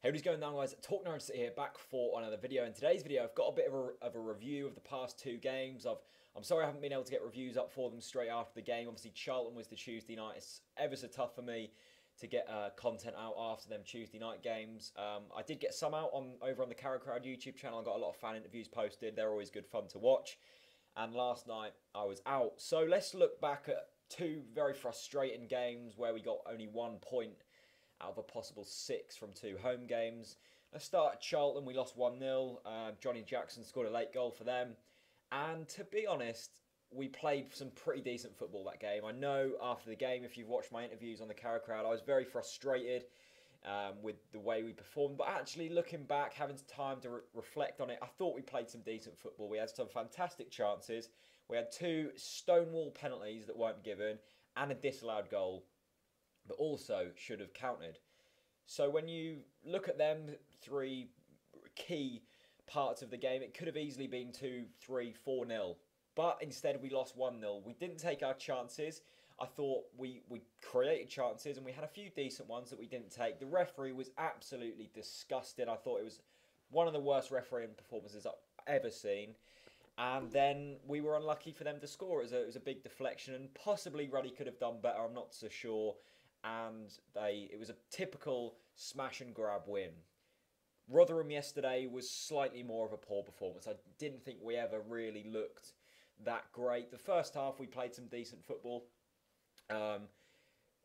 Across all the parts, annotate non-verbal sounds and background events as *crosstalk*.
Hey, what is going on guys? Talk Norwich here, back for another video. In today's video, I've got a bit of a, of a review of the past two games. I've, I'm sorry I haven't been able to get reviews up for them straight after the game. Obviously, Charlton was the Tuesday night. It's ever so tough for me to get uh, content out after them Tuesday night games. Um, I did get some out on over on the Carrow Crowd YouTube channel. I got a lot of fan interviews posted. They're always good fun to watch. And last night, I was out. So let's look back at two very frustrating games where we got only one point out of a possible six from two home games. Let's start at Charlton. We lost 1 0. Uh, Johnny Jackson scored a late goal for them. And to be honest, we played some pretty decent football that game. I know after the game, if you've watched my interviews on the Carrow Crowd, I was very frustrated um, with the way we performed. But actually, looking back, having time to re- reflect on it, I thought we played some decent football. We had some fantastic chances. We had two stonewall penalties that weren't given and a disallowed goal but also should have counted. So when you look at them three key parts of the game, it could have easily been 2 3 4 nil. But instead, we lost 1 0. We didn't take our chances. I thought we, we created chances and we had a few decent ones that we didn't take. The referee was absolutely disgusted. I thought it was one of the worst refereeing performances I've ever seen. And then we were unlucky for them to score. It was a, it was a big deflection, and possibly Ruddy could have done better. I'm not so sure and they it was a typical smash and grab win. Rotherham yesterday was slightly more of a poor performance. I didn't think we ever really looked that great. The first half we played some decent football. Um,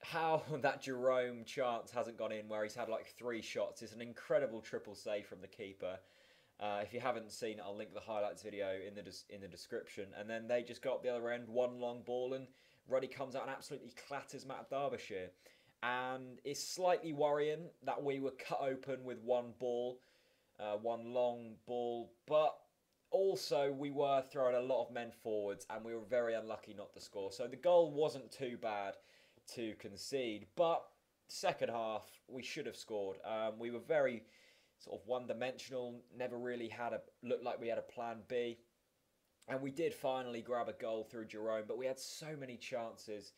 how *laughs* that Jerome chance hasn't gone in where he's had like three shots is an incredible triple save from the keeper. Uh, if you haven't seen it, I'll link the highlights video in the in the description. And then they just got the other end, one long ball, and Ruddy comes out and absolutely clatters Matt Derbyshire. And it's slightly worrying that we were cut open with one ball, uh, one long ball, but also we were throwing a lot of men forwards and we were very unlucky not to score. So the goal wasn't too bad to concede, but second half we should have scored. Um, we were very sort of one dimensional, never really had a looked like we had a plan B. And we did finally grab a goal through Jerome, but we had so many chances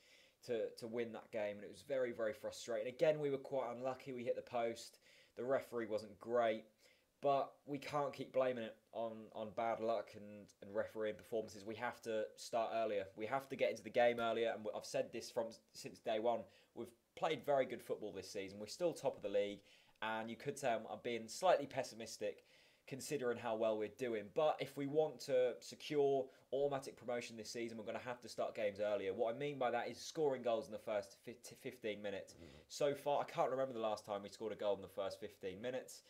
to, to win that game, and it was very, very frustrating. Again, we were quite unlucky. We hit the post. The referee wasn't great, but we can't keep blaming it on, on bad luck and, and refereeing performances. We have to start earlier. We have to get into the game earlier, and I've said this from since day one. We've played very good football this season. We're still top of the league, and you could say I'm, I'm being slightly pessimistic considering how well we're doing. But if we want to secure automatic promotion this season, we're going to have to start games earlier. What I mean by that is scoring goals in the first 15 minutes. Mm-hmm. So far, I can't remember the last time we scored a goal in the first 15 minutes,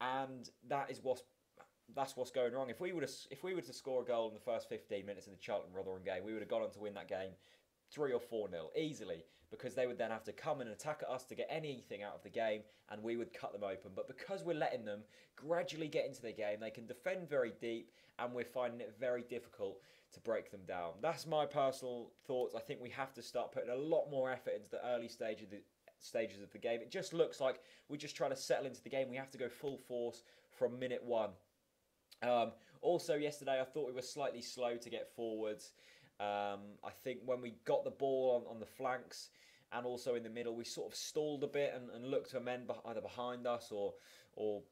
and that is what's that's what's going wrong. If we would if we were to score a goal in the first 15 minutes in the Charlton Rotherham game, we would have gone on to win that game three or four nil easily because they would then have to come and attack at us to get anything out of the game and we would cut them open. But because we're letting them gradually get into the game, they can defend very deep and we're finding it very difficult to break them down. That's my personal thoughts. I think we have to start putting a lot more effort into the early stage of the stages of the game. It just looks like we're just trying to settle into the game. We have to go full force from minute one. Um, also, yesterday I thought we were slightly slow to get forwards. Um, I think when we got the ball on, on the flanks and also in the middle, we sort of stalled a bit and, and looked to men either behind us or or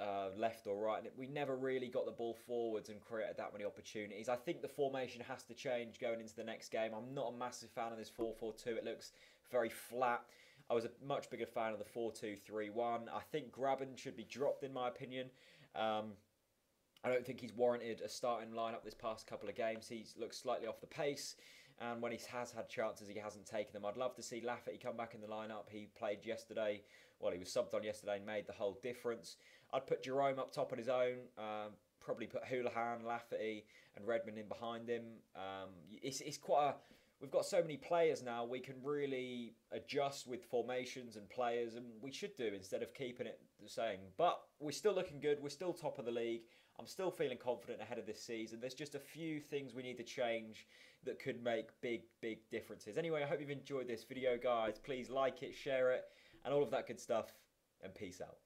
uh, left or right, and we never really got the ball forwards and created that many opportunities. I think the formation has to change going into the next game. I'm not a massive fan of this 4-4-2. It looks very flat. I was a much bigger fan of the 4-2-3-1. I think Grabban should be dropped, in my opinion. Um, I don't think he's warranted a starting lineup this past couple of games. He's looked slightly off the pace, and when he has had chances, he hasn't taken them. I'd love to see Lafferty come back in the lineup. He played yesterday. Well, he was subbed on yesterday and made the whole difference. I'd put Jerome up top on his own. Um, probably put Hoolahan, Lafferty, and Redmond in behind him. Um, it's, it's quite a we've got so many players now, we can really adjust with formations and players, and we should do instead of keeping it the same. But we're still looking good. We're still top of the league. I'm still feeling confident ahead of this season. There's just a few things we need to change that could make big, big differences. Anyway, I hope you've enjoyed this video, guys. Please like it, share it, and all of that good stuff, and peace out.